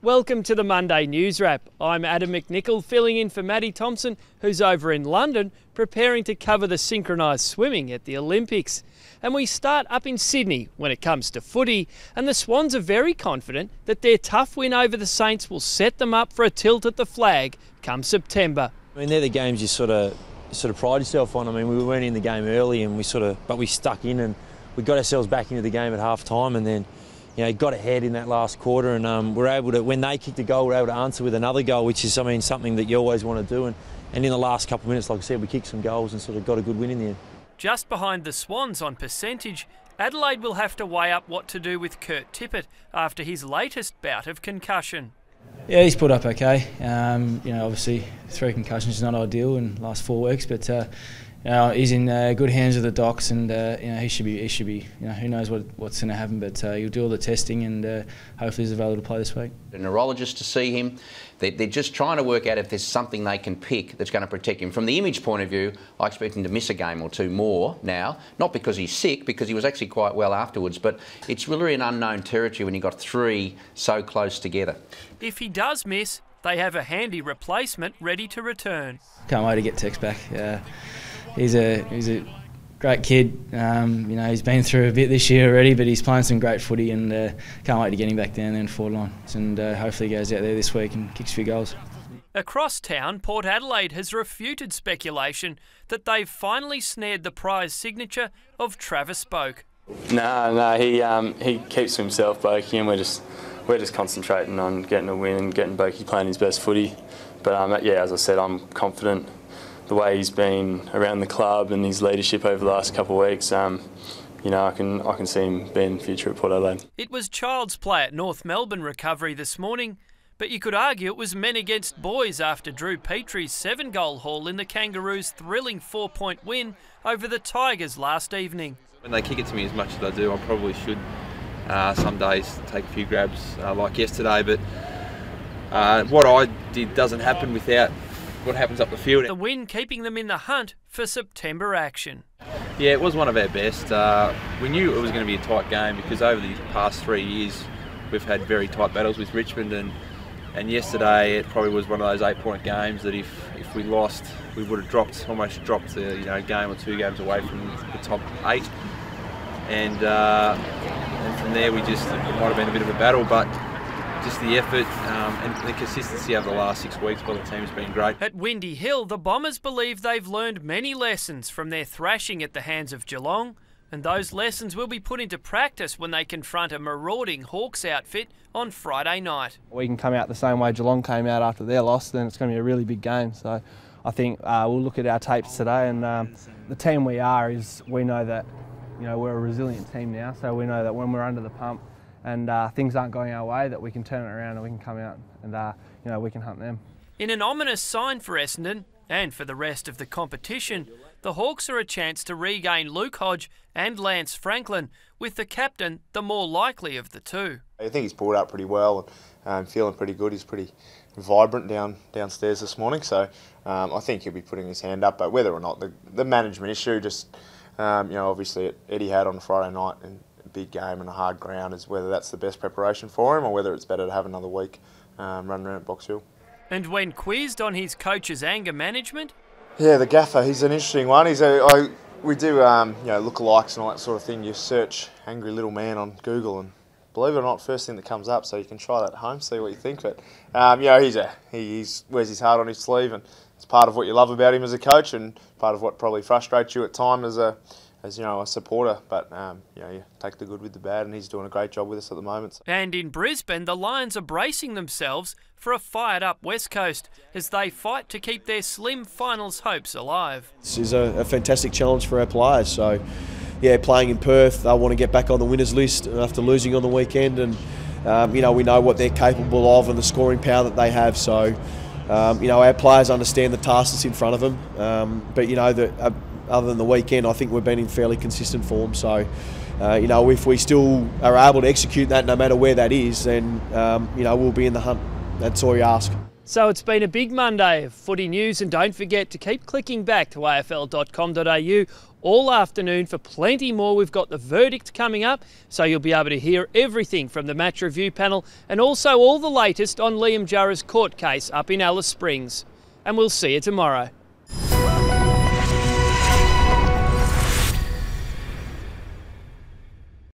Welcome to the Monday News Wrap. I'm Adam McNicol, filling in for Maddie Thompson, who's over in London preparing to cover the synchronised swimming at the Olympics. And we start up in Sydney when it comes to footy, and the Swans are very confident that their tough win over the Saints will set them up for a tilt at the flag come September. I mean, they're the games you sort of you sort of pride yourself on. I mean, we weren't in the game early, and we sort of, but we stuck in and we got ourselves back into the game at half time, and then you know, got ahead in that last quarter, and um, we're able to, when they kicked a goal, we're able to answer with another goal, which is, I mean, something that you always want to do. And, and in the last couple of minutes, like I said, we kicked some goals and sort of got a good win in the end. Just behind the Swans on percentage, Adelaide will have to weigh up what to do with Kurt Tippett after his latest bout of concussion. Yeah, he's put up okay. Um, you know, obviously three concussions is not ideal in the last four weeks, but uh, you know, he's in uh, good hands with the docs, and uh, you know he should be. He should be. You know, who knows what what's going to happen, but uh, he'll do all the testing, and uh, hopefully he's available to play this week. A neurologist to see him. They, they're just trying to work out if there's something they can pick that's going to protect him. From the image point of view, I expect him to miss a game or two more now. Not because he's sick, because he was actually quite well afterwards. But it's really an unknown territory when you've got three so close together. If he does miss, they have a handy replacement ready to return. Can't wait to get Tex back. He's a he's a great kid. Um, you know, he's been through a bit this year already, but he's playing some great footy, and uh, can't wait to get him back down there in forward lines. And uh, hopefully, he goes out there this week and kicks a few goals. Across town, Port Adelaide has refuted speculation that they've finally snared the prize signature of Travis Boak. No, no, he um, he keeps to himself, Boakey, and we're just we're just concentrating on getting a win and getting Boakey playing his best footy. But um, yeah, as I said, I'm confident the way he's been around the club and his leadership over the last couple of weeks. Um, you know, I can I can see him being future at Port Adelaide. It was child's play at North Melbourne recovery this morning, but you could argue it was men against boys after Drew Petrie's seven-goal haul in the Kangaroos' thrilling four-point win over the Tigers last evening. When they kick it to me as much as I do, I probably should uh, some days take a few grabs uh, like yesterday, but uh, what I did doesn't happen without what happens up the field. The win keeping them in the hunt for September action. Yeah, it was one of our best. Uh, we knew it was going to be a tight game because over the past three years we've had very tight battles with Richmond and and yesterday it probably was one of those eight-point games that if, if we lost, we would have dropped almost dropped a you know game or two games away from the top eight. And, uh, and from there we just it might have been a bit of a battle, but just the effort um, and the consistency over the last six weeks by the team has been great. At Windy Hill, the Bombers believe they've learned many lessons from their thrashing at the hands of Geelong, and those lessons will be put into practice when they confront a marauding Hawks outfit on Friday night. We can come out the same way Geelong came out after their loss, then it's going to be a really big game. So I think uh, we'll look at our tapes today, and um, the team we are is we know that you know we're a resilient team now, so we know that when we're under the pump and uh, things aren't going our way, that we can turn it around and we can come out and uh, you know we can hunt them. In an ominous sign for Essendon and for the rest of the competition, the Hawks are a chance to regain Luke Hodge and Lance Franklin, with the captain the more likely of the two. I think he's pulled up pretty well and um, feeling pretty good. He's pretty vibrant down downstairs this morning, so um, I think he'll be putting his hand up. But whether or not the, the management issue, just um, you know, obviously Eddie had on Friday night and a big game and a hard ground is whether that's the best preparation for him or whether it's better to have another week um, running around at Box Hill. And when quizzed on his coach's anger management, yeah, the gaffer, he's an interesting one. He's a, I, we do um, you know lookalikes and all that sort of thing. You search angry little man on Google and believe it or not, first thing that comes up. So you can try that at home, see what you think. But um, you know, he's a he he's, wears his heart on his sleeve, and it's part of what you love about him as a coach, and part of what probably frustrates you at time as a as you know a supporter. But um, you know, you take the good with the bad, and he's doing a great job with us at the moment. So. And in Brisbane, the Lions are bracing themselves for a fired up West Coast as they fight to keep their slim finals hopes alive. This is a, a fantastic challenge for our players. So, yeah, playing in Perth, they want to get back on the winners list after losing on the weekend, and um, you know we know what they're capable of and the scoring power that they have. So. Um, you know, our players understand the task that's in front of them, um, but you know, the, uh, other than the weekend, I think we've been in fairly consistent form. So, uh, you know, if we still are able to execute that, no matter where that is, then um, you know we'll be in the hunt. That's all you ask. So it's been a big Monday of footy news, and don't forget to keep clicking back to afl.com.au all afternoon for plenty more. We've got the verdict coming up, so you'll be able to hear everything from the match review panel and also all the latest on Liam Jurrah's court case up in Alice Springs. And we'll see you tomorrow.